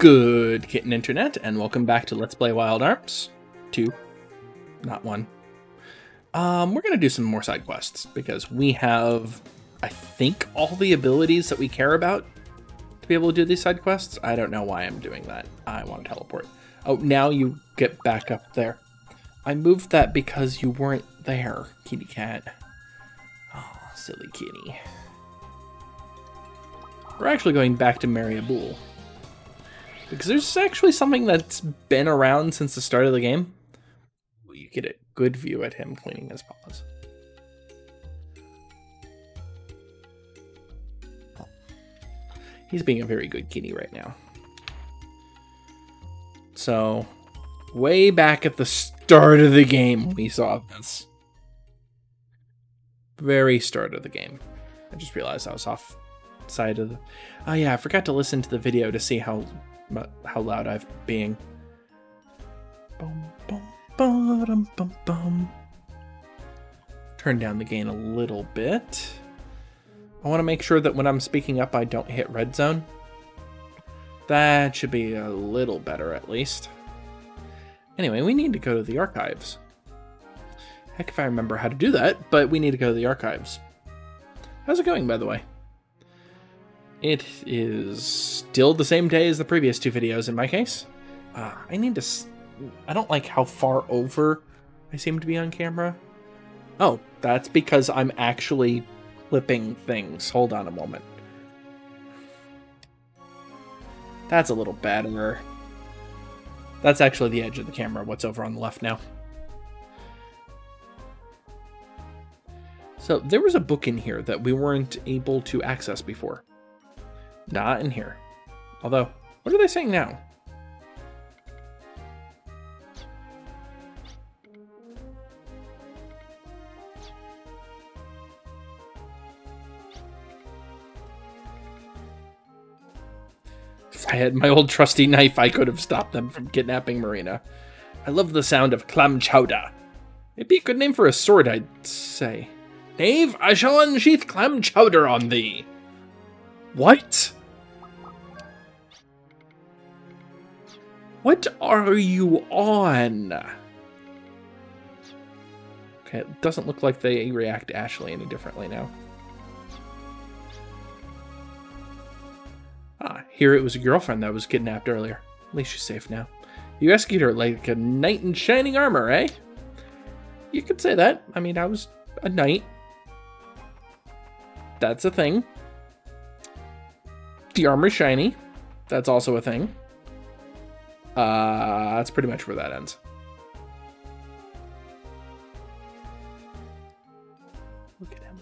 Good kitten internet, and welcome back to Let's Play Wild Arms 2, not 1. Um, we're going to do some more side quests, because we have, I think, all the abilities that we care about to be able to do these side quests. I don't know why I'm doing that. I want to teleport. Oh, now you get back up there. I moved that because you weren't there, kitty cat. Oh, silly kitty. We're actually going back to Meria Boule. Because there's actually something that's been around since the start of the game. You get a good view at him cleaning his paws. He's being a very good kitty right now. So, way back at the start of the game, we saw this. Very start of the game. I just realized I was off side of the... Oh yeah, I forgot to listen to the video to see how how loud I've being. Bum, bum, bum. Turn down the gain a little bit. I want to make sure that when I'm speaking up, I don't hit red zone. That should be a little better, at least. Anyway, we need to go to the archives. Heck if I remember how to do that, but we need to go to the archives. How's it going, by the way? It is still the same day as the previous two videos in my case. Uh, I need to... I don't like how far over I seem to be on camera. Oh, that's because I'm actually clipping things. Hold on a moment. That's a little better. That's actually the edge of the camera, what's over on the left now. So there was a book in here that we weren't able to access before. Not in here. Although, what are they saying now? If I had my old trusty knife, I could have stopped them from kidnapping Marina. I love the sound of clam chowder. It'd be a good name for a sword, I'd say. Knave, I shall unsheath clam chowder on thee. What? What are you on? Okay, it doesn't look like they react Ashley any differently now. Ah, here it was a girlfriend that was kidnapped earlier. At least she's safe now. You rescued her like a knight in shining armor, eh? You could say that. I mean, I was a knight. That's a thing. The armor's shiny. That's also a thing. Uh, that's pretty much where that ends. Look at him.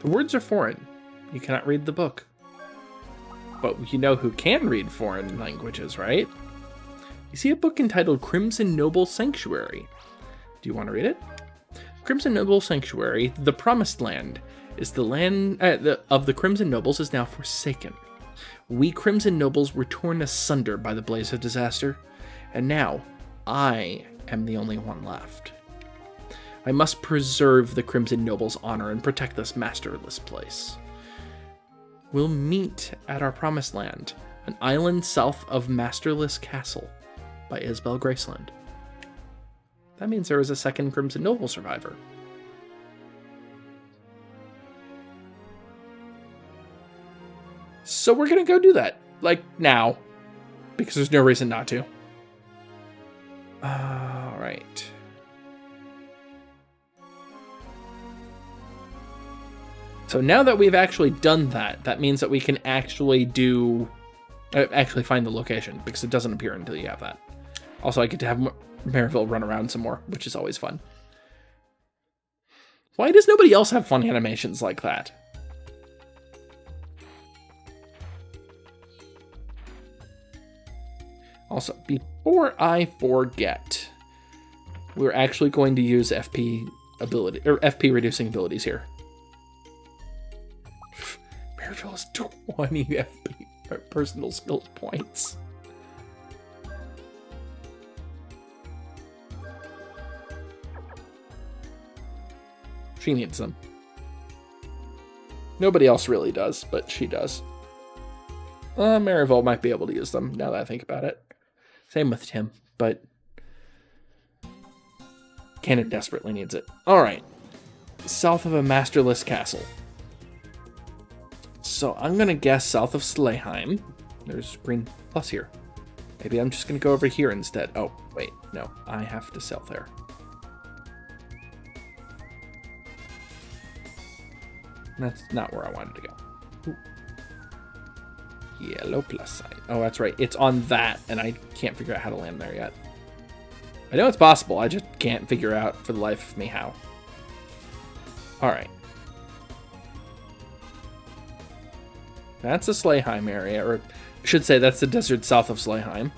The words are foreign. You cannot read the book. But you know who can read foreign languages, right? You see a book entitled Crimson Noble Sanctuary. Do you want to read it? Crimson Noble Sanctuary, the Promised Land, is the land uh, the, of the Crimson Nobles is now forsaken. We Crimson Nobles were torn asunder by the blaze of disaster, and now I am the only one left. I must preserve the Crimson Noble's honor and protect this masterless place. We'll meet at our promised land, an island south of Masterless Castle by Isabel Graceland. That means there is a second Crimson Noble survivor. So we're gonna go do that, like now, because there's no reason not to. All right. So now that we've actually done that, that means that we can actually do, uh, actually find the location because it doesn't appear until you have that. Also, I get to have Marivel run around some more, which is always fun. Why does nobody else have fun animations like that? Also, before I forget, we're actually going to use FP ability or FP reducing abilities here. Marivel has 20 FP personal skills points. She needs them. Nobody else really does, but she does. Uh, might be able to use them now that I think about it. Same with Tim, but Kanon desperately needs it. All right. South of a masterless castle. So I'm going to guess south of Slayheim. There's green plus here. Maybe I'm just going to go over here instead. Oh, wait. No, I have to sell there. That's not where I wanted to go. Ooh. Yellow plus sign. Oh, that's right. It's on that, and I can't figure out how to land there yet. I know it's possible. I just can't figure out for the life of me how. All right. That's the Slayheim area, or I should say that's the desert south of Slayheim.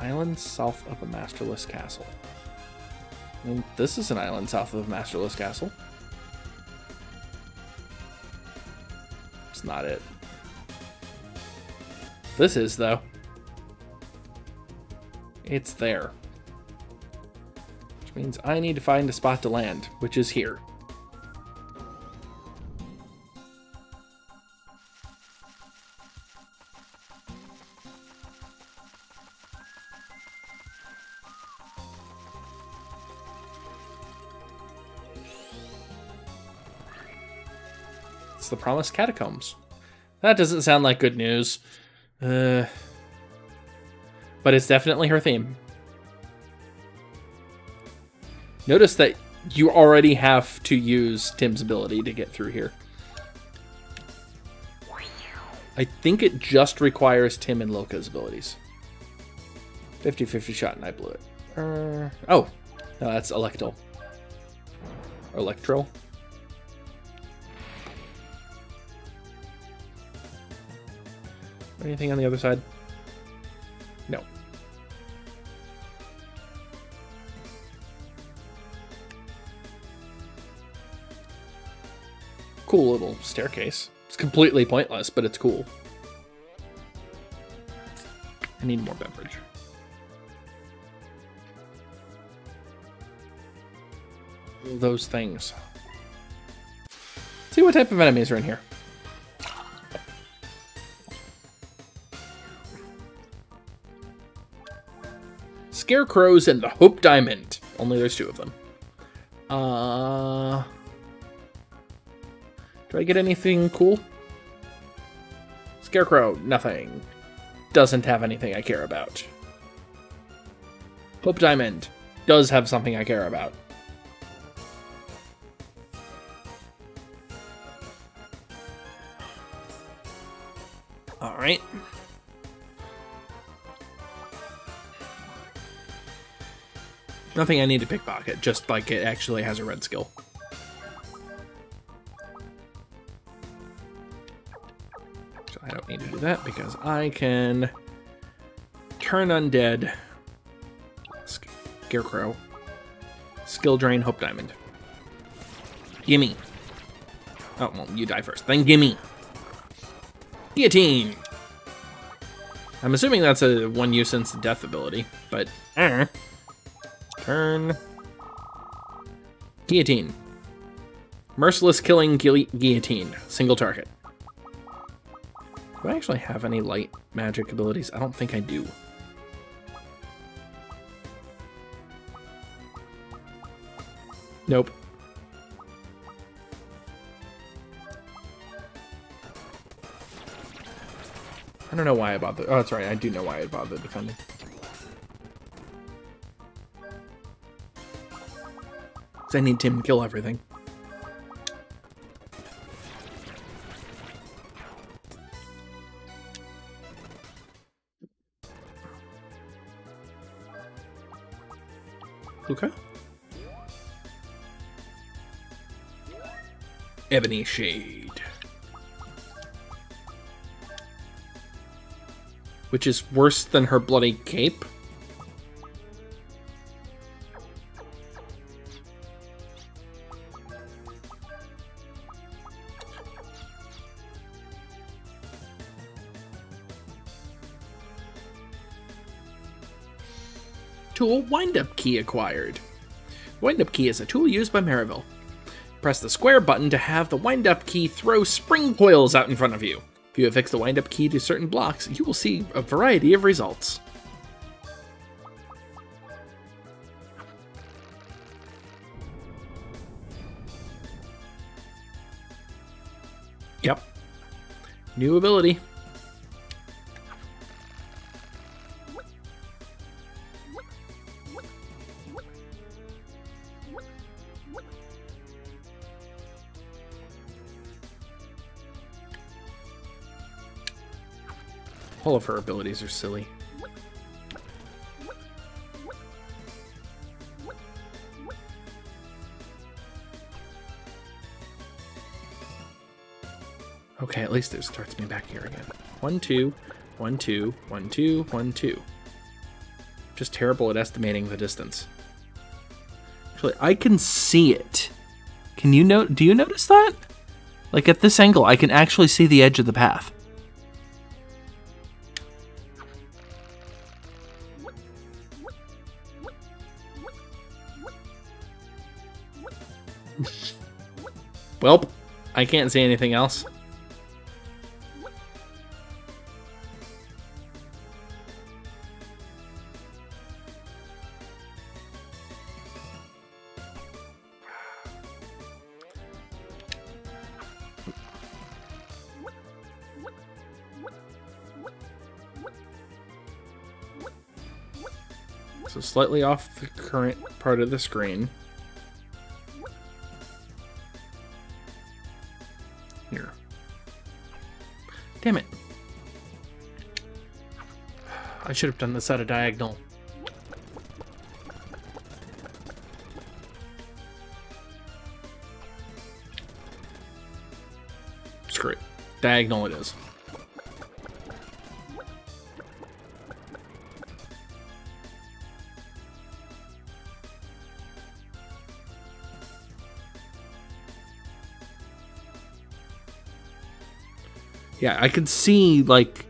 Island south of a masterless castle. Mean, this is an island south of a masterless castle. It's not it. This is, though. It's there. Which means I need to find a spot to land, which is here. It's the promised catacombs. That doesn't sound like good news. Uh, but it's definitely her theme. Notice that you already have to use Tim's ability to get through here. I think it just requires Tim and Loka's abilities. 50-50 shot and I blew it. Uh, oh, no, that's Electro. Electro. Anything on the other side? Cool little staircase. It's completely pointless, but it's cool. I need more beverage. Those things. Let's see what type of enemies are in here. Scarecrows and the Hope Diamond. Only there's two of them. Uh, do I get anything cool? Scarecrow, nothing. Doesn't have anything I care about. Hope Diamond does have something I care about. All right. Nothing I need to pickpocket, just like it actually has a red skill. That because I can turn undead, scarecrow, skill drain, hope diamond. Gimme. Oh, well, you die first. Then gimme. Guillotine. I'm assuming that's a one use instant death ability, but uh. Turn. Guillotine. Merciless killing gu guillotine. Single target. Do I actually have any light magic abilities? I don't think I do. Nope. I don't know why I bothered. Oh, that's right. I do know why I bothered defending. I need Tim to kill everything. Ebony Shade. Which is worse than her bloody cape. Tool Windup Key acquired. Windup Key is a tool used by Marivel. Press the square button to have the Wind-Up Key throw spring coils out in front of you. If you affix the Wind-Up Key to certain blocks, you will see a variety of results. Yep. New ability. All of her abilities are silly. Okay, at least it starts me back here again. One, two, one, two, one, two, one, two. Just terrible at estimating the distance. Actually, I can see it. Can you note? Do you notice that? Like at this angle, I can actually see the edge of the path. Welp, I can't say anything else. So slightly off the current part of the screen. Should have done this at a diagonal. Screw it. Diagonal it is. Yeah, I could see like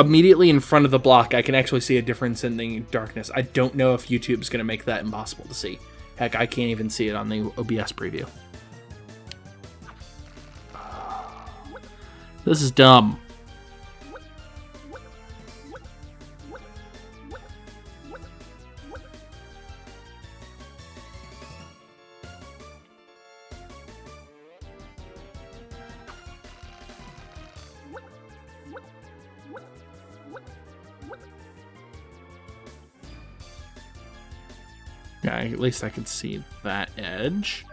immediately in front of the block. I can actually see a difference in the darkness. I don't know if YouTube's gonna make that impossible to see. Heck, I can't even see it on the OBS preview. This is dumb. Least I could see that edge.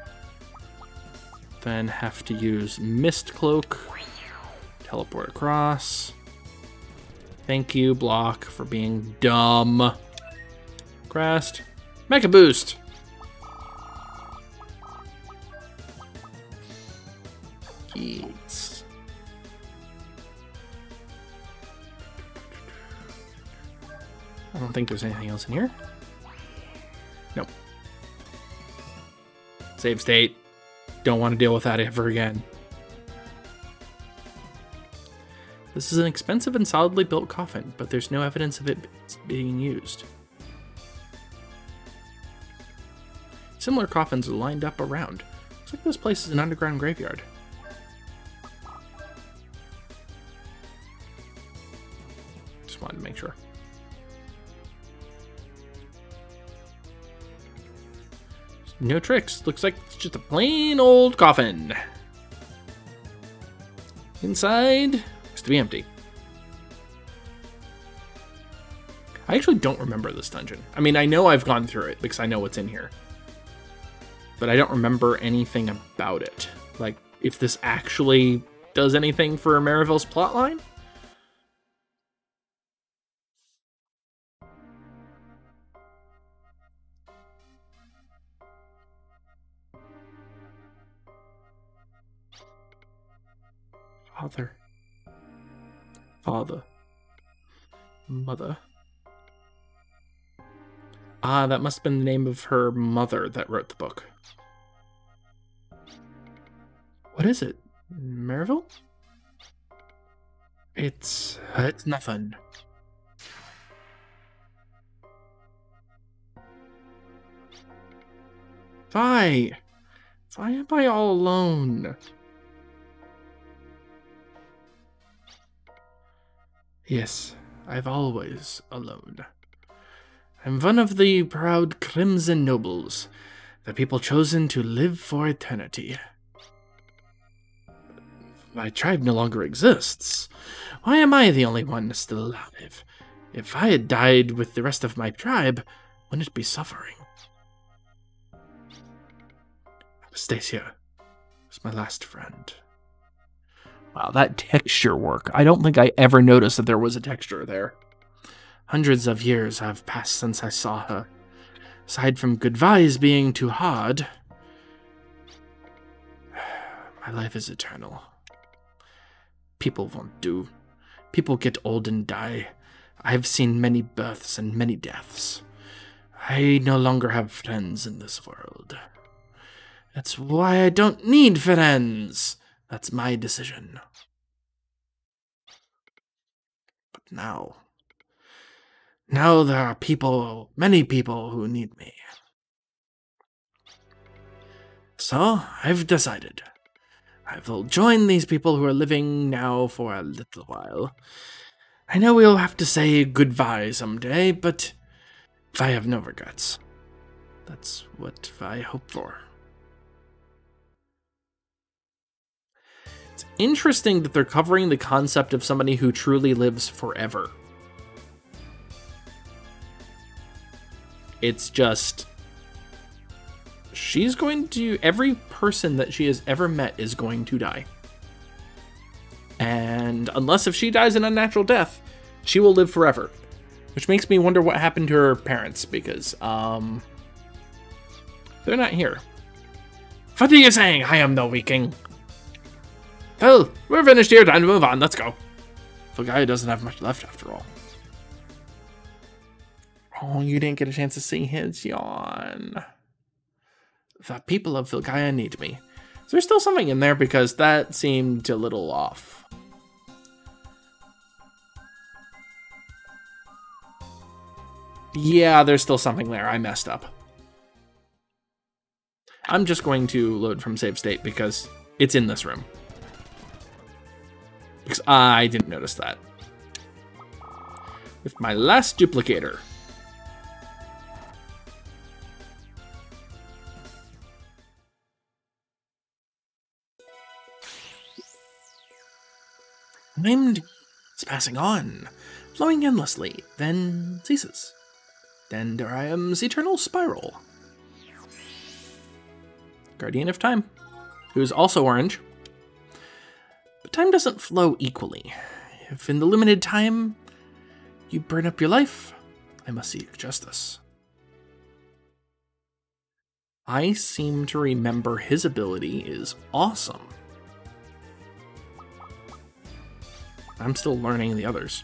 Then have to use Mist Cloak. Teleport across. Thank you, Block, for being dumb. Crest. Mecha Boost! I don't think there's anything else in here. Save state. Don't want to deal with that ever again. This is an expensive and solidly built coffin, but there's no evidence of it being used. Similar coffins are lined up around. Looks like this place is an underground graveyard. No tricks. Looks like it's just a plain old coffin. Inside looks to be empty. I actually don't remember this dungeon. I mean, I know I've gone through it because I know what's in here. But I don't remember anything about it. Like, if this actually does anything for Marivel's plotline? father, father, mother. Ah, that must have been the name of her mother that wrote the book. What is it? Merville? It's it's nothing. Why, why am I all alone? Yes, I've always alone. I'm one of the proud Crimson Nobles, the people chosen to live for eternity. My tribe no longer exists. Why am I the only one still alive? If I had died with the rest of my tribe, wouldn't it be suffering? Stacia was my last friend. Wow, that texture work. I don't think I ever noticed that there was a texture there. Hundreds of years have passed since I saw her. Aside from goodbyes being too hard, my life is eternal. People won't do. People get old and die. I've seen many births and many deaths. I no longer have friends in this world. That's why I don't need friends. That's my decision. But now, now there are people, many people who need me. So I've decided. I will join these people who are living now for a little while. I know we'll have to say goodbye someday, but I have no regrets. That's what I hope for. Interesting that they're covering the concept of somebody who truly lives forever. It's just. She's going to. Every person that she has ever met is going to die. And unless if she dies an unnatural death, she will live forever. Which makes me wonder what happened to her parents because, um. They're not here. What are you saying? I am no Viking. Well, we're finished here. Time to move on. Let's go. Guy doesn't have much left after all. Oh, you didn't get a chance to see his yawn. The people of Filgaia need me. Is there still something in there? Because that seemed a little off. Yeah, there's still something there. I messed up. I'm just going to load from save state because it's in this room. I didn't notice that. With my last duplicator. Named it's passing on, flowing endlessly, then ceases. Then there I Dendarium's eternal spiral. Guardian of Time, who's also orange. Time doesn't flow equally. If in the limited time you burn up your life, I must seek justice. I seem to remember his ability is awesome. I'm still learning the others.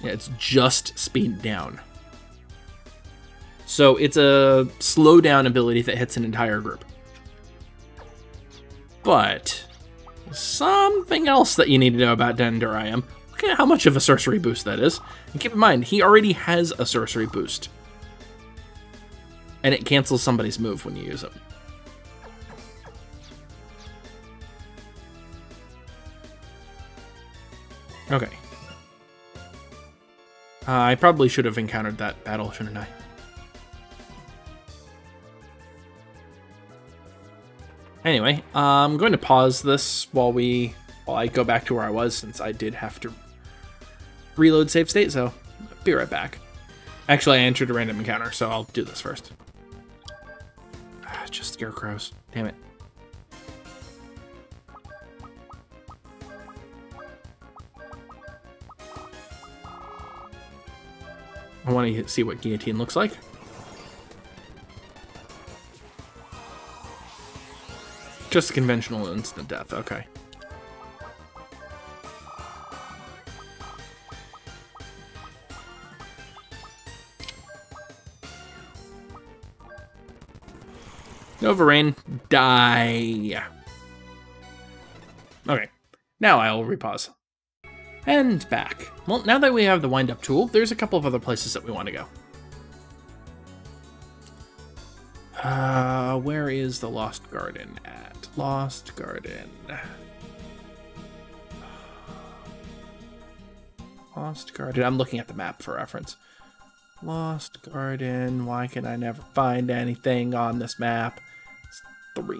Yeah, it's just speed down. So it's a slow down ability that hits an entire group. But something else that you need to know about Dendarium. Look at how much of a sorcery boost that is. And keep in mind, he already has a sorcery boost. And it cancels somebody's move when you use it. Okay. Uh, I probably should have encountered that battle, shouldn't I? Anyway, uh, I'm going to pause this while we while I go back to where I was since I did have to reload save state, so be right back. Actually, I entered a random encounter, so I'll do this first. Ah, just scarecrows. Damn it. I want to see what guillotine looks like. Just conventional instant death, okay. Nova Rain, die. Okay, now I'll repause. And back. Well, now that we have the wind-up tool, there's a couple of other places that we want to go. Uh, where is the Lost Garden at? Lost Garden. Lost Garden. I'm looking at the map for reference. Lost Garden. Why can I never find anything on this map? It's three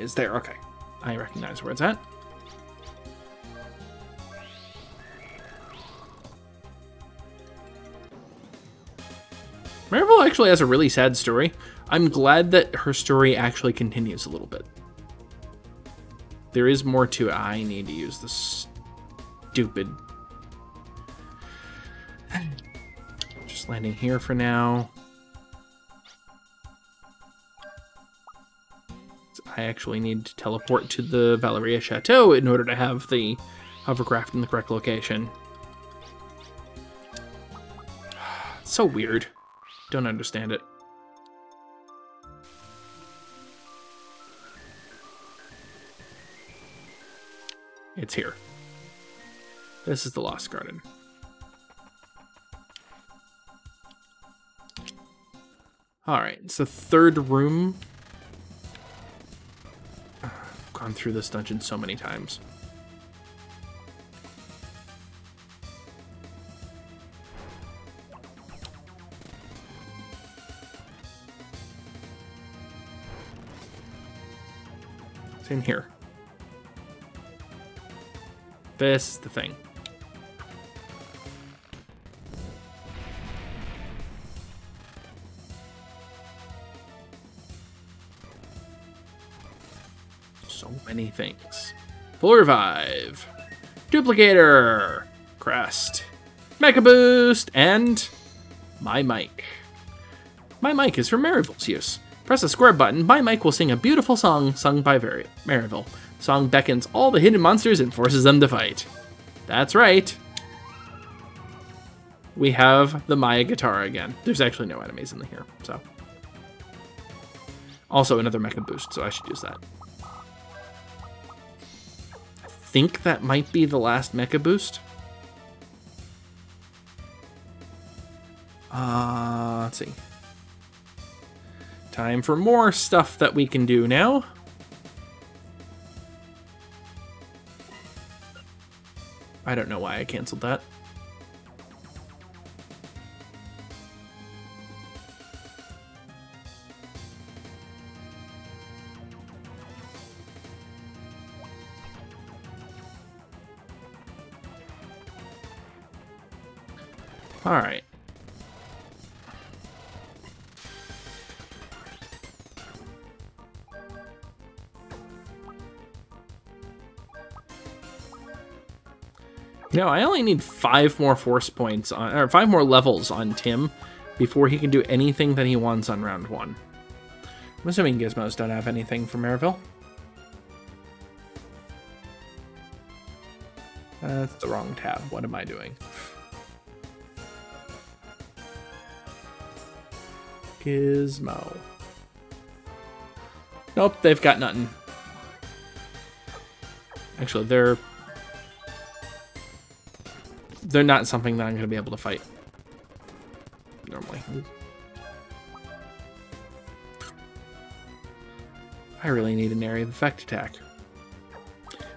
is there. Okay. I recognize where it's at. Marivel actually has a really sad story. I'm glad that her story actually continues a little bit. There is more to. I need to use this stupid... Just landing here for now. I actually need to teleport to the Valeria Chateau in order to have the hovercraft in the correct location. It's so weird. Don't understand it. It's here. This is the Lost Garden. Alright, it's the third room. I've gone through this dungeon so many times. It's in here. This is the thing. So many things. Full revive. Duplicator. Crest. Mecha Boost. And my mic. My mic is for Marivel's use. Press the square button, my mic will sing a beautiful song sung by. The song beckons all the hidden monsters and forces them to fight. That's right. We have the Maya guitar again. There's actually no enemies in here, so. Also another mecha boost, so I should use that. I think that might be the last mecha boost. Uh, let's see. Time for more stuff that we can do now. I don't know why I canceled that. All right. No, I only need five more force points on, or five more levels on Tim before he can do anything that he wants on round one. I'm assuming Gizmos don't have anything for Marivel. That's the wrong tab. What am I doing? Gizmo. Nope, they've got nothing. Actually, they're they're not something that I'm going to be able to fight normally. I really need an area of effect attack.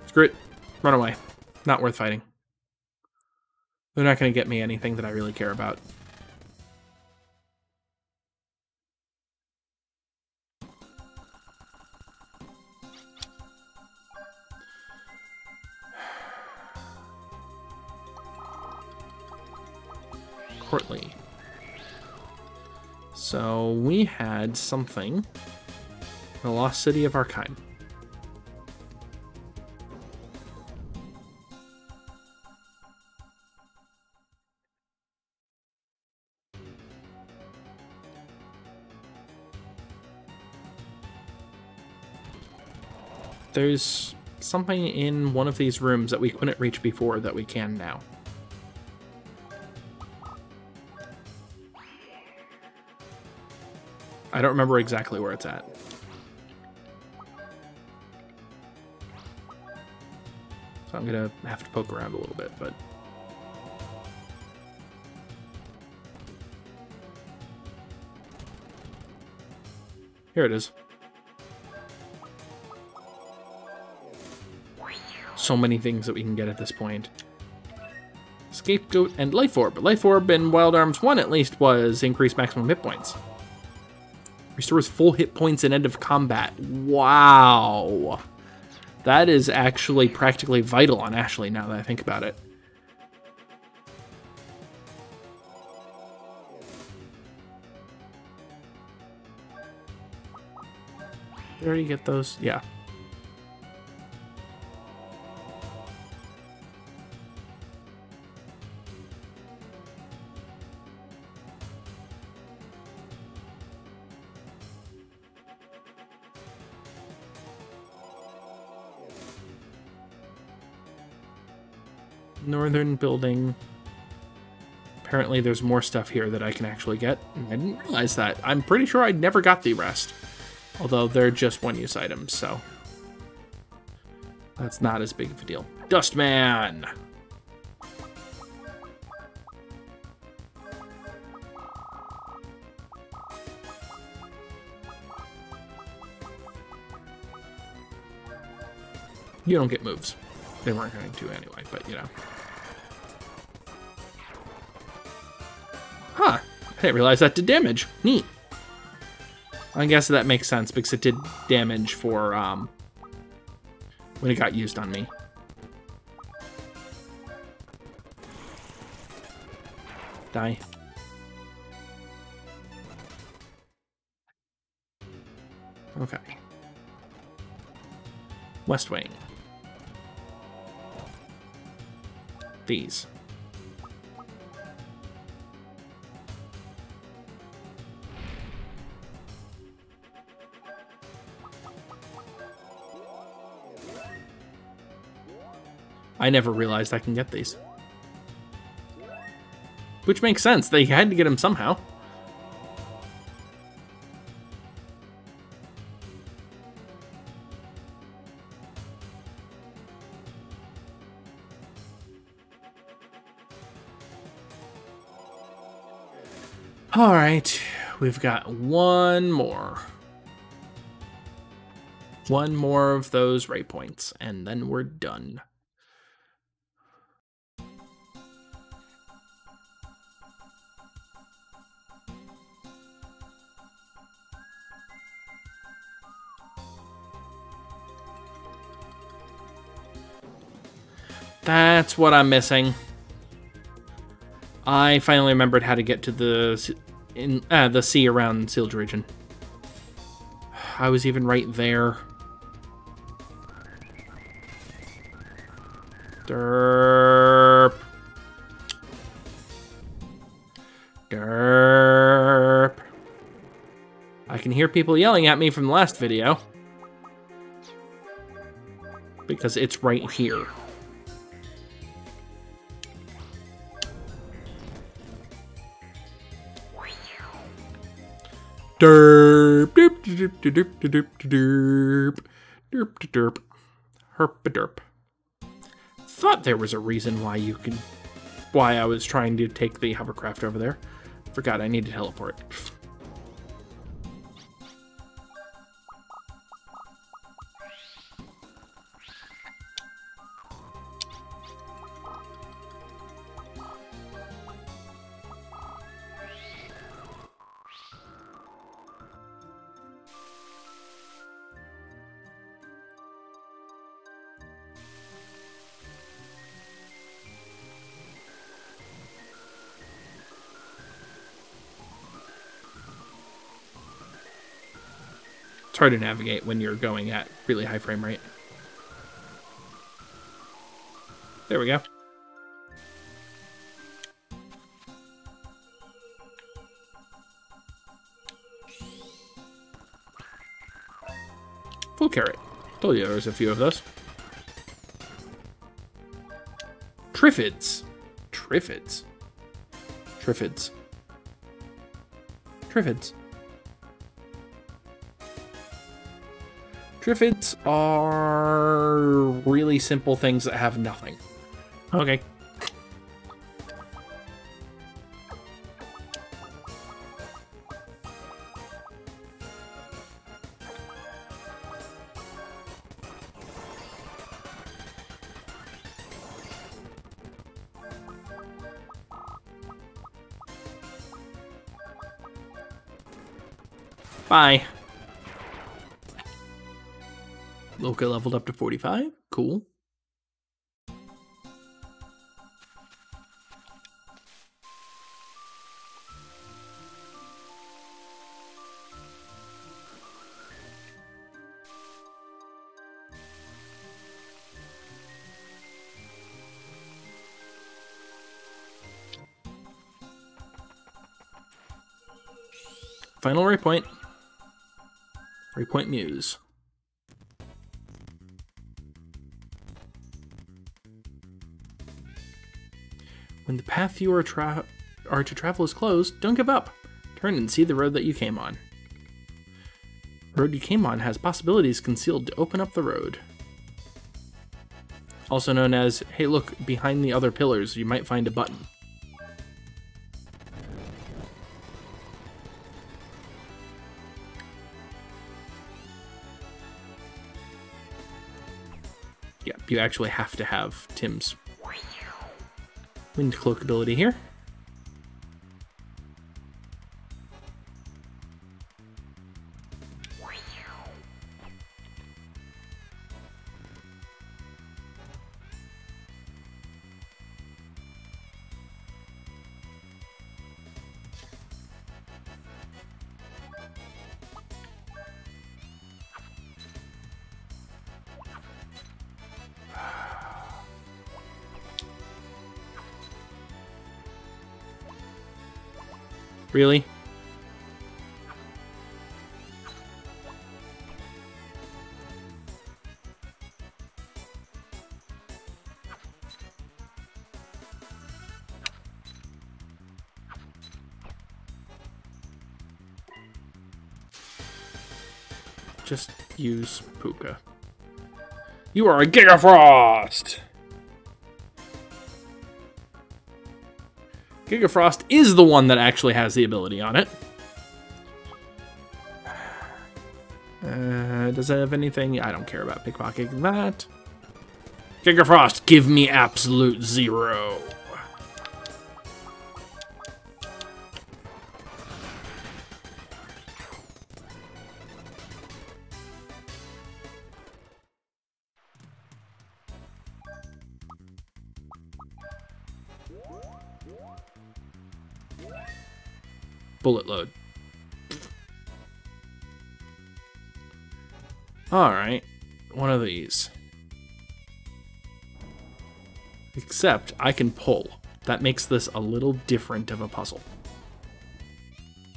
Screw it. Run away. Not worth fighting. They're not going to get me anything that I really care about. Had something. The Lost City of Arkheim. There's something in one of these rooms that we couldn't reach before that we can now. Don't remember exactly where it's at. So I'm gonna have to poke around a little bit, but... Here it is. So many things that we can get at this point. Scapegoat and Life Orb. But life Orb in Wild Arms 1 at least was increased maximum hit points. Restores full hit points in end of combat. Wow. That is actually practically vital on Ashley now that I think about it. I already get those? Yeah. Northern building. Apparently there's more stuff here that I can actually get. I didn't realize that. I'm pretty sure I never got the rest. Although they're just one-use items, so... That's not as big of a deal. Dustman! You don't get moves. They weren't going to anyway, but you know. Didn't realize that did damage. Neat. I guess that makes sense because it did damage for um, when it got used on me. Die. Okay. West Wing. These. I never realized I can get these. Which makes sense. They had to get them somehow. All right, we've got one more. One more of those ray points, and then we're done. That's what I'm missing. I finally remembered how to get to the in uh, the sea around Sealed Region. I was even right there. Derp. Derp. I can hear people yelling at me from the last video. Because it's right here. Derp, derp, derp, derp, derp, derp, derp, herp, derp. Thought there was a reason why you can, why I was trying to take the hovercraft over there. Forgot I need to teleport. Hard to navigate when you're going at really high frame rate. There we go. Full carrot. Told you there was a few of those. Triffids. Triffids. Triffids. Triffids. Triffids are really simple things that have nothing. Okay. Bye. Leveled up to 45. Cool. Final waypoint. Waypoint Muse. When the path you are, tra- are to travel is closed, don't give up. Turn and see the road that you came on. The road you came on has possibilities concealed to open up the road. Also known as, hey look, behind the other pillars you might find a button. Yeah, you actually have to have Tim's wind cloak ability here. Really? Just use Puka. You are a Giga Frost! Giga Frost is the one that actually has the ability on it. Uh, does it have anything? I don't care about pickpocketing that. Giga Frost, give me absolute zero. Bullet load. Alright, one of these. Except I can pull. That makes this a little different of a puzzle.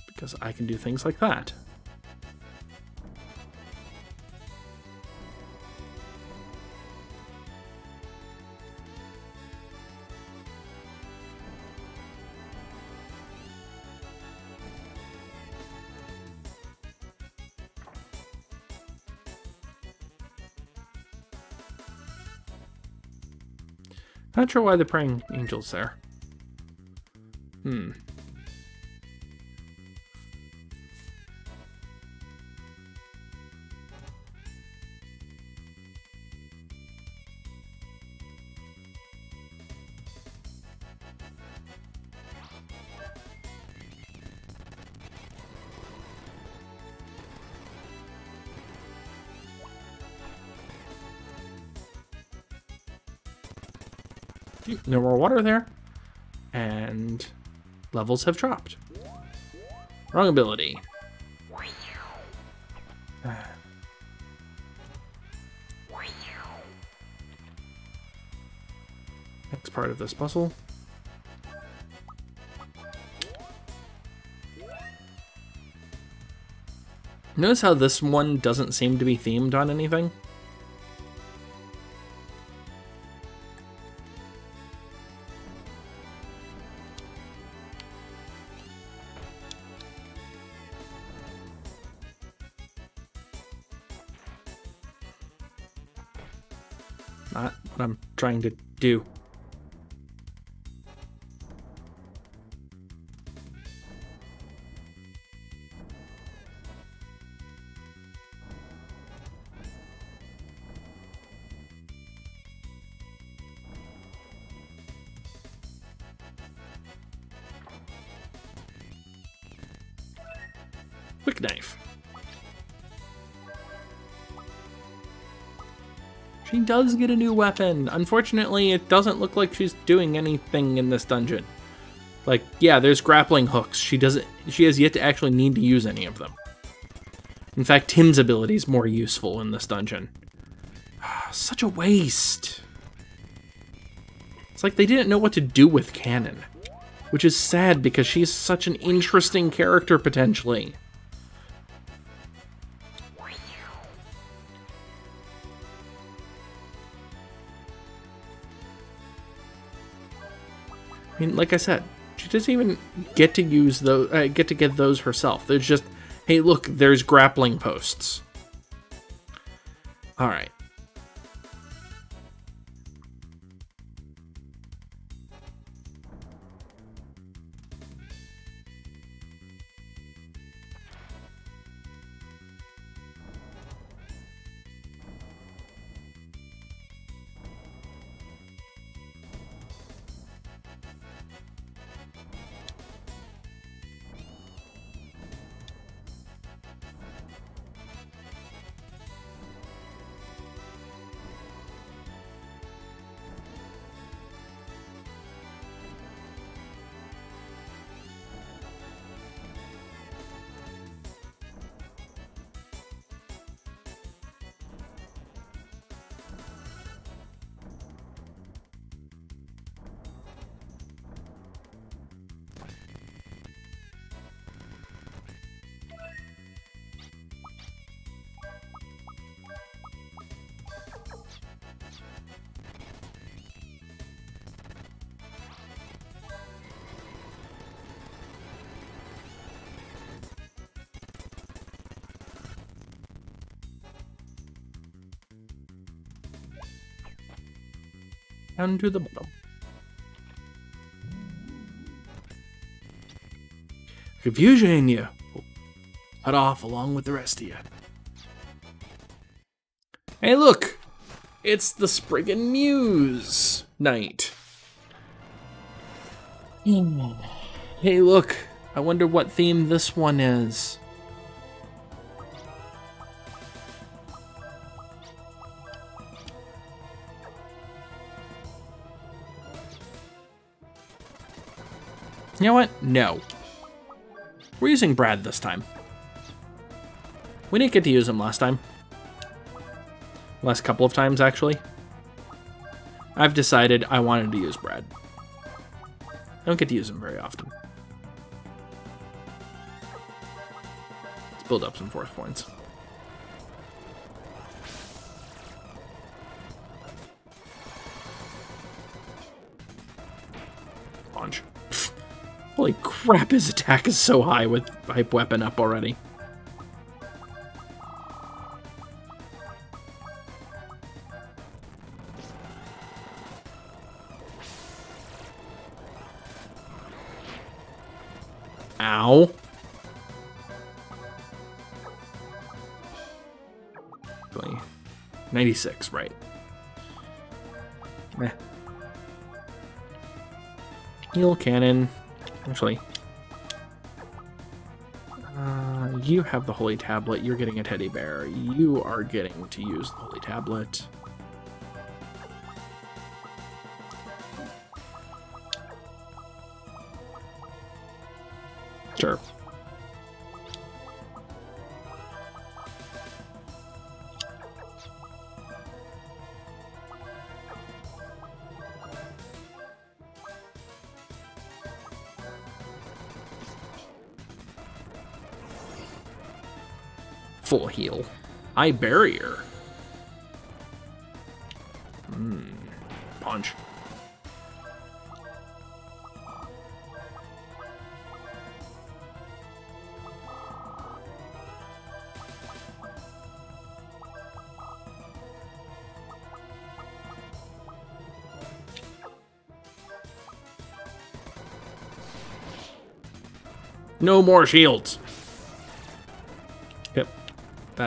Because I can do things like that. Not sure why the praying angel's there. Hmm. No more water there. And levels have dropped. Wrong ability. Next part of this puzzle. Notice how this one doesn't seem to be themed on anything? Do. Quick knife. She does get a new weapon. Unfortunately, it doesn't look like she's doing anything in this dungeon. Like, yeah, there's grappling hooks. She doesn't she has yet to actually need to use any of them. In fact, Tim's ability is more useful in this dungeon. Ah, such a waste. It's like they didn't know what to do with Kanon. Which is sad because she's such an interesting character potentially. I mean, like I said, she doesn't even get to use those, uh, get to get those herself. There's just, hey, look, there's grappling posts. All right. Down to the bottom. Confusion in you. Cut off along with the rest of you. Hey, look! It's the Spriggan Muse night. Hey, look! I wonder what theme this one is. You know what? No. We're using Brad this time. We didn't get to use him last time. Last couple of times, actually. I've decided I wanted to use Brad. I don't get to use him very often. Let's build up some force points. Crap, his attack is so high with Hype Weapon up already. Ow. 96, right. Meh. Heal Kanon. Actually, you have the Holy Tablet. You're getting a teddy bear. You are getting to use the Holy Tablet. Sure. Full heal. Eye barrier. Hmm. Punch. No more shields.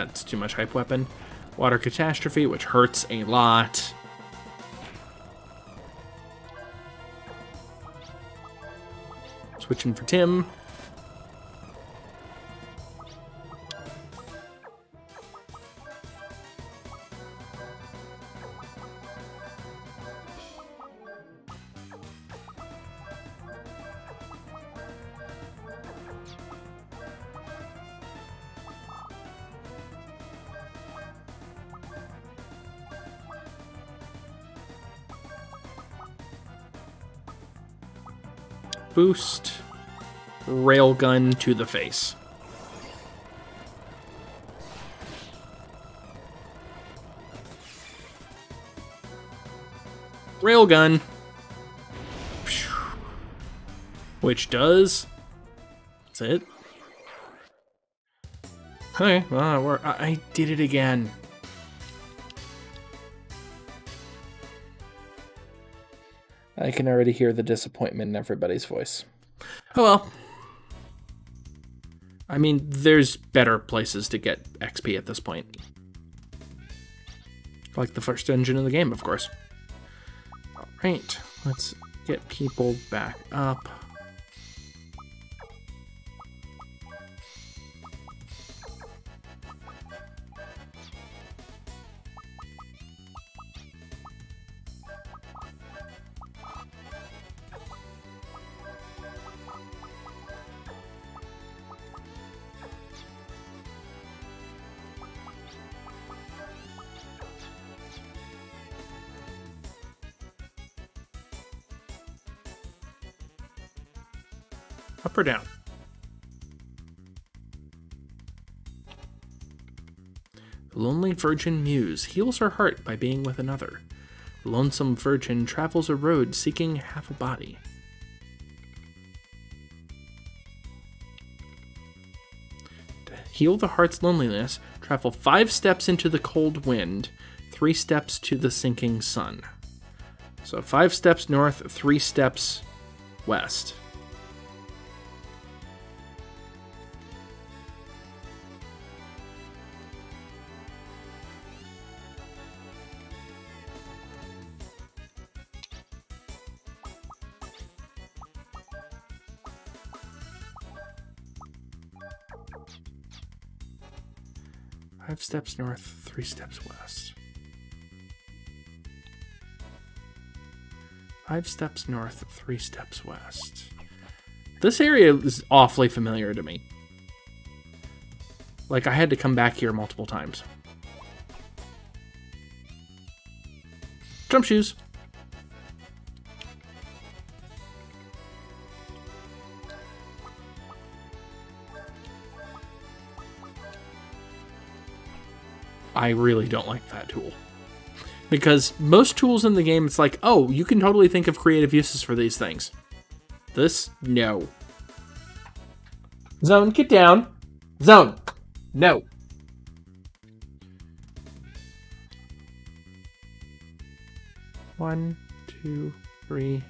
That's too much hype weapon. Water Catastrophe, which hurts a lot. Switching for Tim. Boost, railgun to the face. Railgun. Which does. That's it. Okay, well, I did it again. I can already hear the disappointment in everybody's voice. Oh well. I mean, there's better places to get XP at this point. Like the first engine in the game, of course. Alright, let's get people back. Up virgin muse heals her heart by being with another. Lonesome virgin travels a road seeking half a body. To heal the heart's loneliness, travel five steps into the cold wind, three steps to the sinking sun. So five steps north, three steps west. Steps north, three steps west. Five steps north, three steps west. This area is awfully familiar to me. Like, I had to come back here multiple times. Jump shoes. I really don't like that tool. Because most tools in the game, it's like, oh, you can totally think of creative uses for these things. This, no. Zoan, get down. Zoan, no. One, two, three.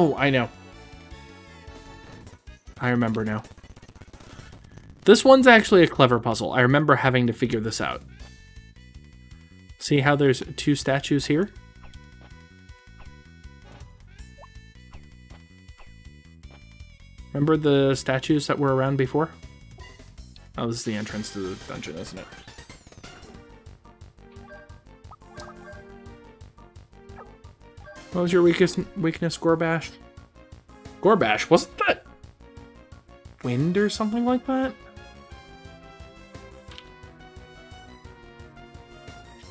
Oh, I know. I remember now. This one's actually a clever puzzle. I remember having to figure this out. See how there's two statues here? Remember the statues that were around before? Oh, this is the entrance to the dungeon, isn't it? What was your weakest weakness, Gorbash? Gorbash, wasn't that wind or something like that?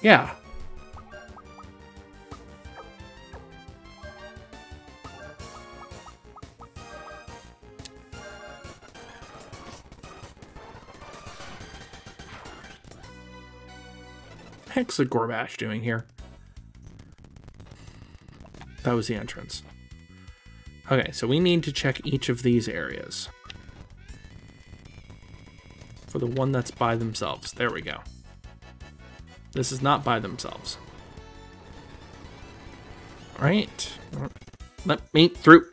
Yeah. Heck's Gorbash doing here? That was the entrance. Okay, so we need to check each of these areas. For the one that's by themselves. There we go. This is not by themselves. Alright. Let me through.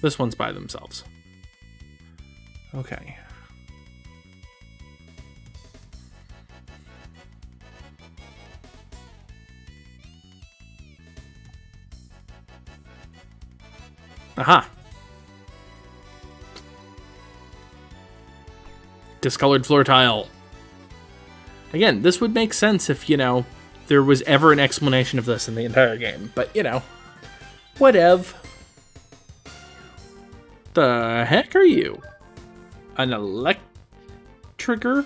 This one's by themselves. Okay. Aha. Discolored floor tile. Again, this would make sense if, you know, there was ever an explanation of this in the entire game. But, you know, whatever. The heck are you? An electrigger?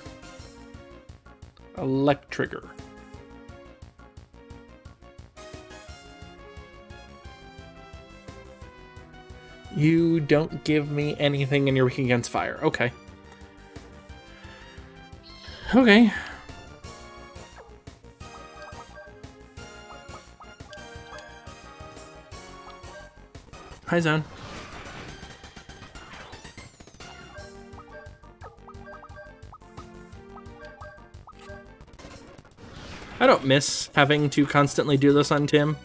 Electrigger. You don't give me anything and you're weak against fire. Okay. Okay. Hi, Zoan. Miss having to constantly do this on Tim.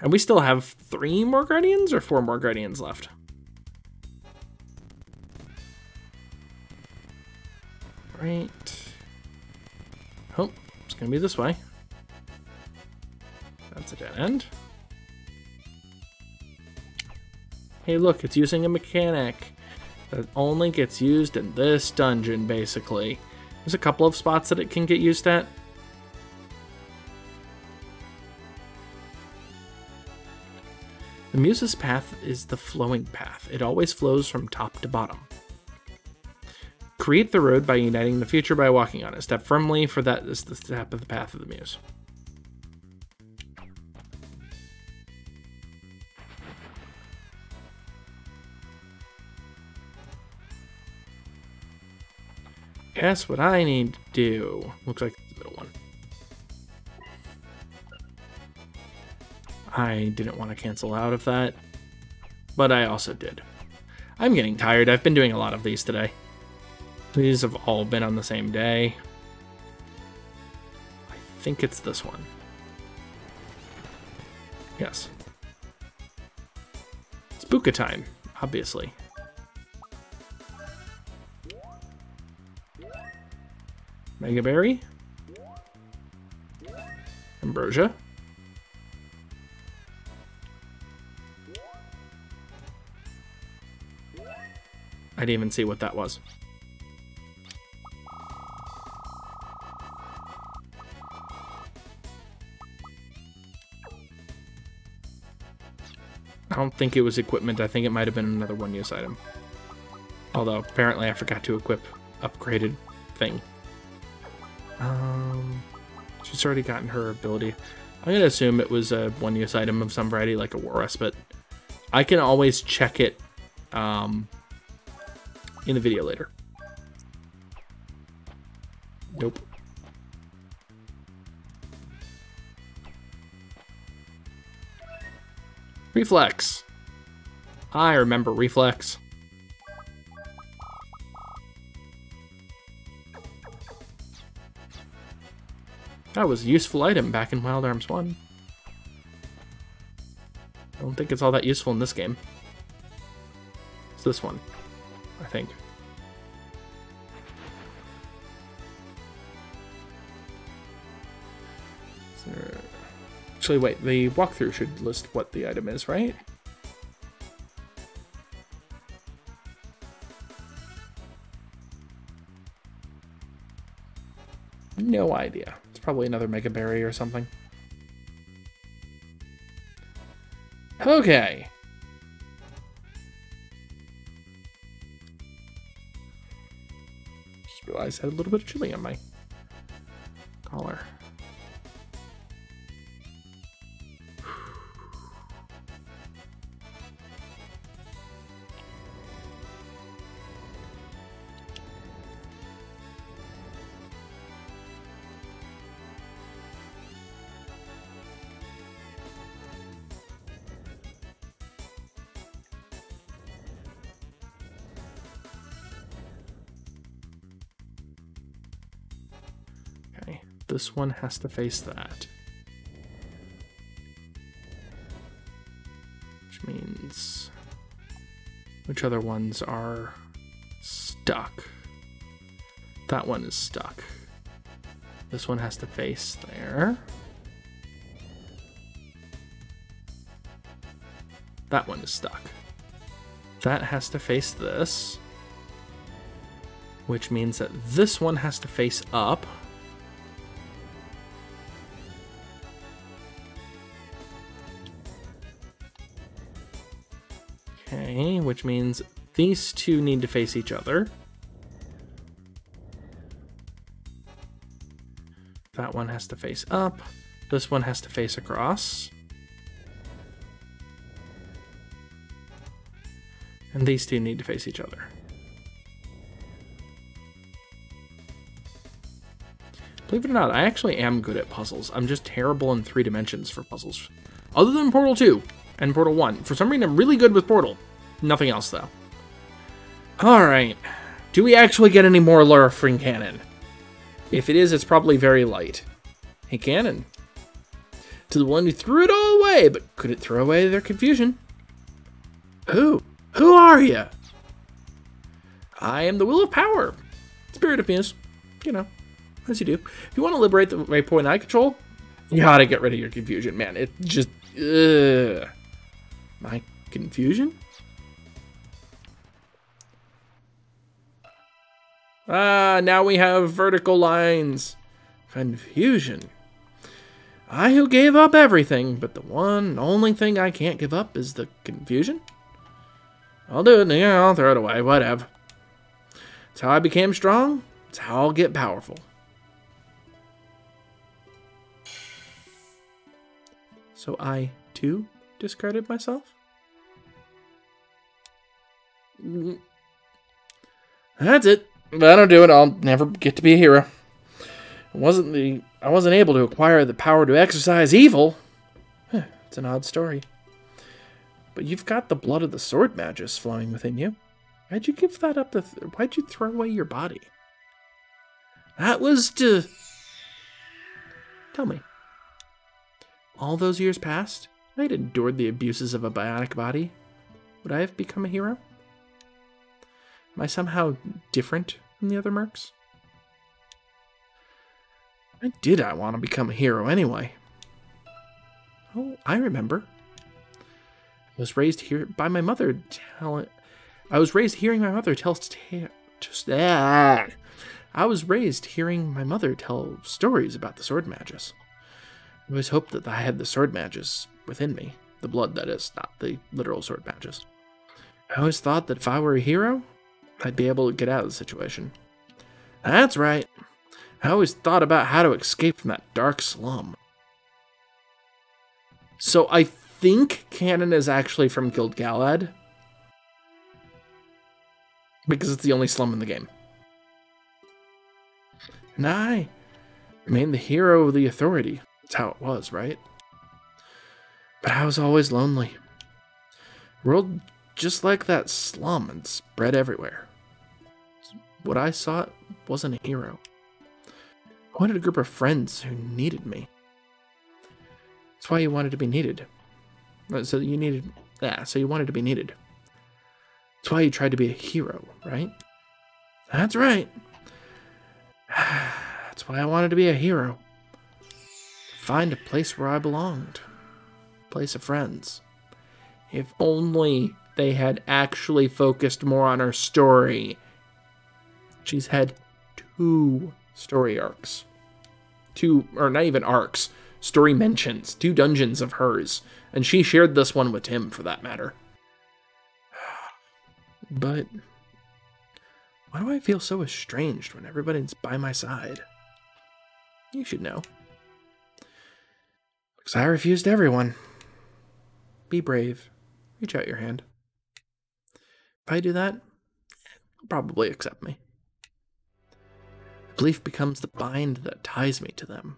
And we still have three more Guardians or four more Guardians left? Right. Oh, it's gonna be this way. That's a dead end. Hey look, it's using a mechanic that only gets used in this dungeon, basically. There's a couple of spots that it can get used at. The Muse's path is the flowing path. It always flows from top to bottom. Create the road by uniting the future by walking on it. Step firmly, for that is the step of the path of the Muse. Guess what I need to do? Looks like I didn't want to cancel out of that, but I also did. I'm getting tired. I've been doing a lot of these today. These have all been on the same day. I think it's this one. Yes. It's Buka time, obviously. Mega Berry. Ambrosia. I didn't even see what that was. I don't think it was equipment. I think it might have been another one-use item. Although, apparently I forgot to equip upgraded thing. Um, she's already gotten her ability. I'm going to assume it was a one-use item of some variety, like a War Respite. I can always check it um, in the video later. Nope. Reflex. I remember Reflex. That was a useful item back in Wild Arms 1. I don't think it's all that useful in this game. It's this one, I think. Actually, wait, the walkthrough should list what the item is, right? No idea. It's probably another Mega Berry or something. Okay. Realized had a little bit of chili on my this one has to face that. Which means... Which other ones are stuck? That one is stuck. This one has to face there. That one is stuck. That has to face this. Which means that this one has to face up. Which means these two need to face each other. That one has to face up. This one has to face across. And these two need to face each other. Believe it or not, I actually am good at puzzles. I'm just terrible in three dimensions for puzzles. Other than Portal 2 and Portal 1. For some reason, I'm really good with Portal. Nothing else, though. Alright. Do we actually get any more Lurfring Cannon? If it is, it's probably very light. Hey, Kanon. To the one who threw it all away, but could it throw away their confusion. Who? Who are you? I am the Will of Power. Spirit of Muse. You know, as you do. If you want to liberate the waypoint I control, you gotta get rid of your confusion, man. It just, ugh. My confusion? Ah, now we have vertical lines. Confusion. I who gave up everything, but the one only thing I can't give up is the confusion. I'll do it. Yeah, I'll throw it away. Whatever. It's how I became strong. It's how I'll get powerful. So I, too, discarded myself? That's it. If I don't do it, I'll never get to be a hero. It wasn't the I wasn't able to acquire the power to exercise evil. It's an odd story. But you've got the blood of the sword magus flowing within you. Why'd you give that up? Why'd you throw away your body? That was to. Tell me. All those years past, I'd endured the abuses of a bionic body. Would I have become a hero? Am I somehow different from the other mercs? Why did I want to become a hero anyway? Oh, I remember. I was raised here by my mother tell I was raised hearing my mother tell just ah. I was raised hearing my mother tell stories about the sword magus. I always hoped that I had the sword magus within me. The blood, that is, not the literal sword magus. I always thought that if I were a hero, I'd be able to get out of the situation. That's right. I always thought about how to escape from that dark slum. So I think Kanon is actually from Guild Galad. Because it's the only slum in the game. And I remained the hero of the authority. That's how it was, right? But I was always lonely. World just like that slum and spread everywhere. What I sought wasn't a hero. I wanted a group of friends who needed me. That's why you wanted to be needed. Uh, so you needed, yeah, so you wanted to be needed. That's why you tried to be a hero, right? That's right. That's why I wanted to be a hero. Find a place where I belonged. A Place of friends. If only they had actually focused more on her story. She's had two story arcs. Two, or not even arcs, story mentions, two dungeons of hers. And she shared this one with Tim, for that matter. But why do I feel so estranged when everybody's by my side? You should know. Because I refused everyone. Be brave. Reach out your hand. If I do that, probably accept me. Belief becomes the bind that ties me to them.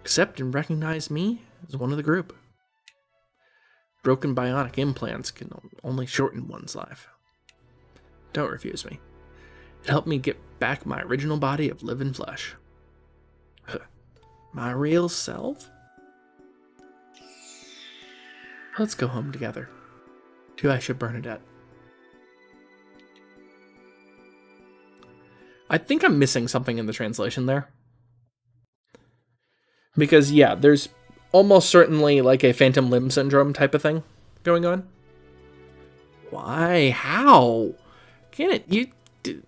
Accept and recognize me as one of the group. Broken bionic implants can only shorten one's life. Don't refuse me. It helped me get back my original body of living flesh. My real self? Let's go home together. To Aisha Bernadette. I think I'm missing something in the translation there. Because, yeah, there's almost certainly like a phantom limb syndrome type of thing going on. Why? How? Can it? You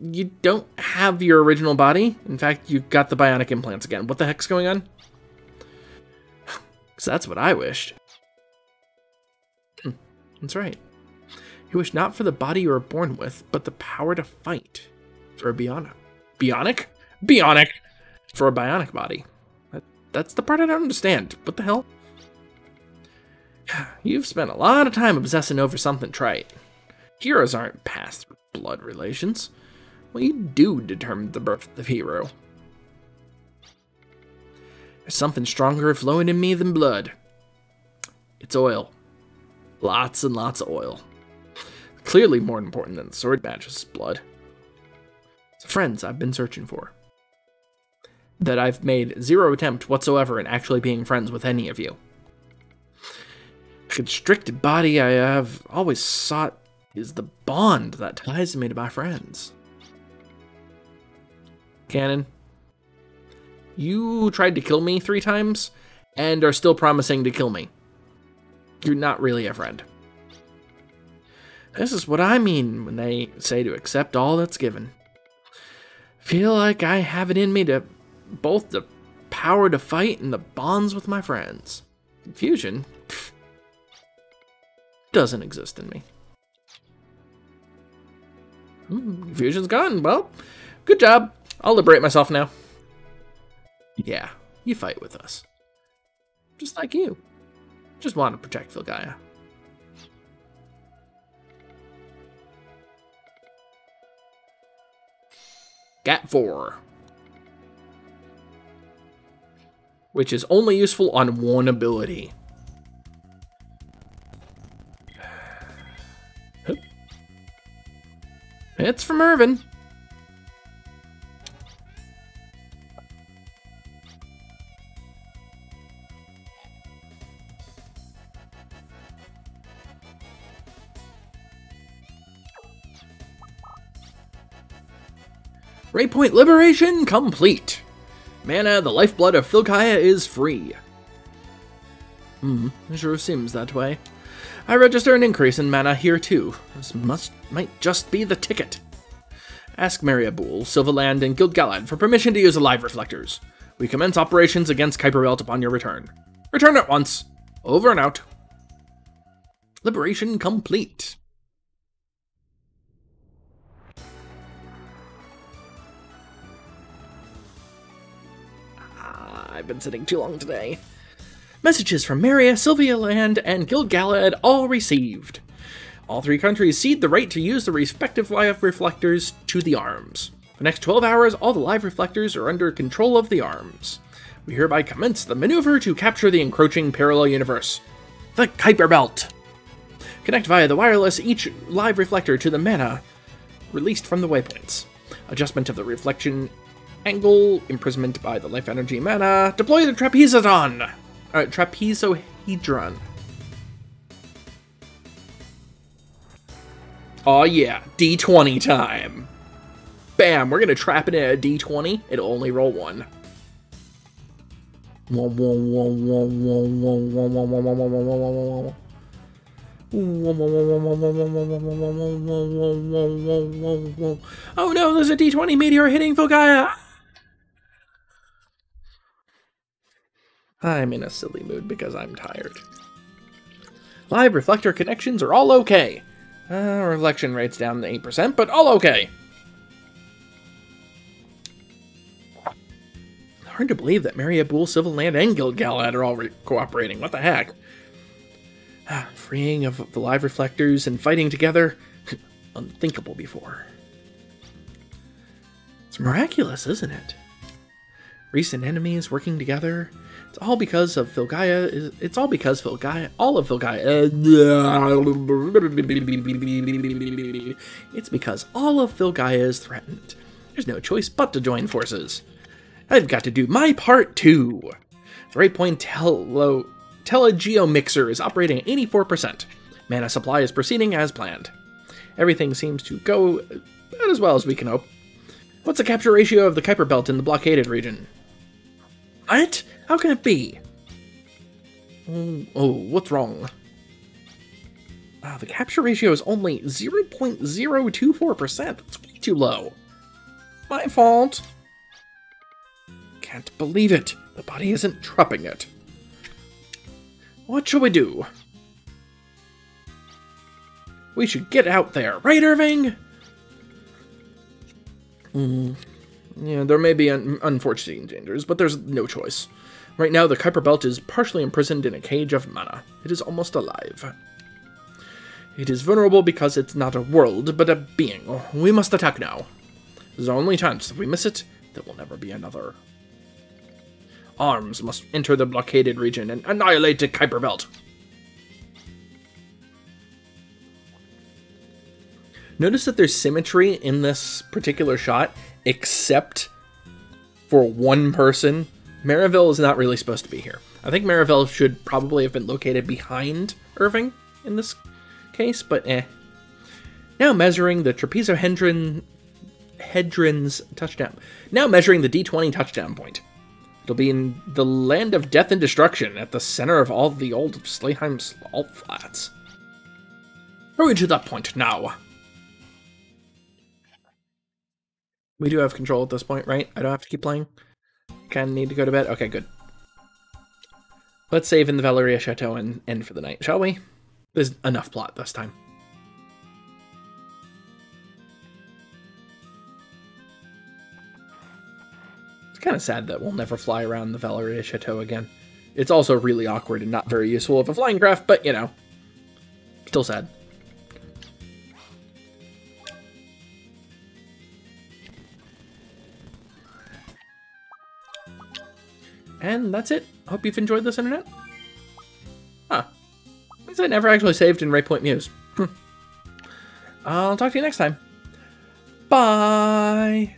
you don't have your original body. In fact, you got the bionic implants again. What the heck's going on? Because that's what I wished. Hmm, that's right. You wish not for the body you were born with, but the power to fight. For a bionic. Bionic? Bionic! For a bionic body. That, that's the part I don't understand. What the hell? You've spent a lot of time obsessing over something trite. Heroes aren't passed through blood relations. Well, you do determine the birth of the hero. There's something stronger flowing in me than blood. It's oil. Lots and lots of oil. Clearly more important than the sword match's blood. Friends I've been searching for. That I've made zero attempt whatsoever in actually being friends with any of you. The constricted body I have always sought is the bond that ties me to my friends. Kanon, you tried to kill me three times and are still promising to kill me. You're not really a friend. This is what I mean when they say to accept all that's given. Feel like I have it in me to both the power to fight and the bonds with my friends. Confusion pff, doesn't exist in me. Hmm, confusion's gone. Well, good job. I'll liberate myself now. Yeah, you fight with us. Just like you. Just want to protect Filgaia. Gat 4. Which is only useful on one ability. It's from Irvin. Raypoint liberation complete. Mana, the lifeblood of Filgaia, is free. Hmm, sure seems that way. I register an increase in mana here too. This must might just be the ticket. Ask Meria Boule, Sylvaland, and Guild Galad for permission to use the live reflectors. We commence operations against Kuiper Belt upon your return. Return at once. Over and out. Liberation complete. Been sitting too long today. Messages from Maria, Sylvaland, and Guild Galad all received. All three countries cede the right to use the respective live reflectors to the arms. For the next 12 hours, all the live reflectors are under control of the arms. We hereby commence the maneuver to capture the encroaching parallel universe. The Kuiper Belt! Connect via the wireless each live reflector to the mana released from the waypoints. Adjustment of the reflection angle, imprisonment by the life energy mana. Deploy the trapezodon! Uh, trapezohedron. Oh yeah, D20 time. Bam, we're gonna trap it in a D20. It'll only roll one. Oh no, there's a D20 meteor hitting Filgaia! I'm in a silly mood because I'm tired. Live reflector connections are all okay. Uh, reflection rate's down to 8%, but all okay. Hard to believe that Meria Boule, Land, and Guild Galad are all cooperating. What the heck? Ah, freeing of the live reflectors and fighting together. Unthinkable before. It's miraculous, isn't it? Recent enemies working together, it's all because of Filgaia. Uh, it's all because Filgaia. All of Filgaia. It's because all of Filgaia is threatened. There's no choice but to join forces. I've got to do my part too. The Raypoint Telo Telegeomixer is operating at 84%. Mana supply is proceeding as planned. Everything seems to go about as well as we can hope. What's the capture ratio of the Kuiper Belt in the blockaded region? What? How can it be? Oh, oh what's wrong? Wow, the capture ratio is only 0.024%. That's way too low. My fault. Can't believe it. The body isn't trupping it. What shall we do? We should get out there, right, Irving? Hmm. Yeah, there may be un dangers, but there's no choice. Right now, the Kuiper Belt is partially imprisoned in a cage of mana. It is almost alive. It is vulnerable because it's not a world, but a being. We must attack now. There's our only chance. If we miss it, there will never be another. Arms must enter the blockaded region and annihilate the Kuiper Belt. Notice that there's symmetry in this particular shot, except for one person. Marivel is not really supposed to be here. I think Marivel should probably have been located behind Irving in this case, but eh. Now measuring the trapezohedron Hedron's touchdown. Now measuring the D20 touchdown point. It'll be in the land of death and destruction at the center of all the old Slayheim salt flats. Hurry to that point now. We do have control at this point, right? I don't have to keep playing? Kind of need to go to bed? Okay, good. Let's save in the Valeria Chateau and end for the night, shall we? There's enough plot this time. It's kind of sad that we'll never fly around the Valeria Chateau again. It's also really awkward and not very useful of a flying craft, but you know, still sad. And that's it. Hope you've enjoyed this internet. Huh. Means I never actually saved in Raypoint Muse. Hmm. I'll talk to you next time. Bye!